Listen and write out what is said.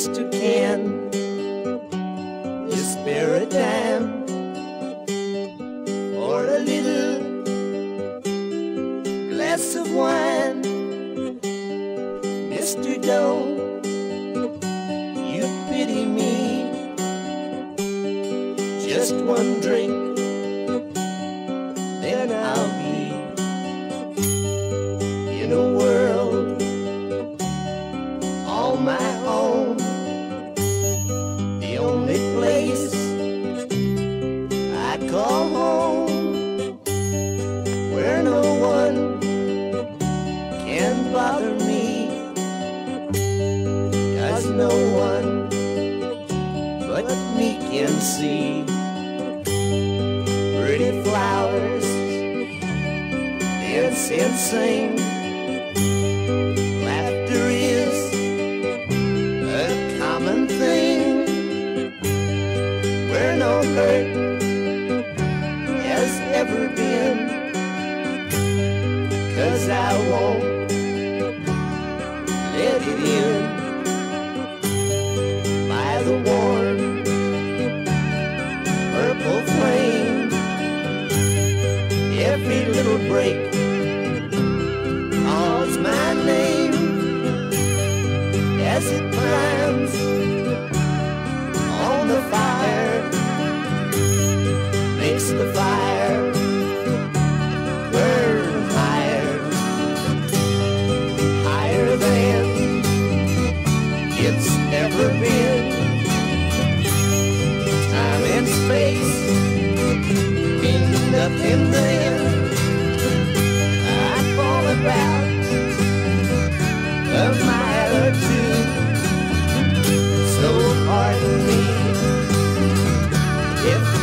Mr. Can, you spare a dime for a little glass of wine. Mr. Don't you pity me? Just one drink, I call home where no one can bother me. Cause no one but me can see pretty flowers dance and sing. Hurt I won't let it in by the warm purple flame. Every little break calls my name as it climbs on the fire, ever been. Time and space pinned up in the then. I fall about a mile or two. So pardon me if.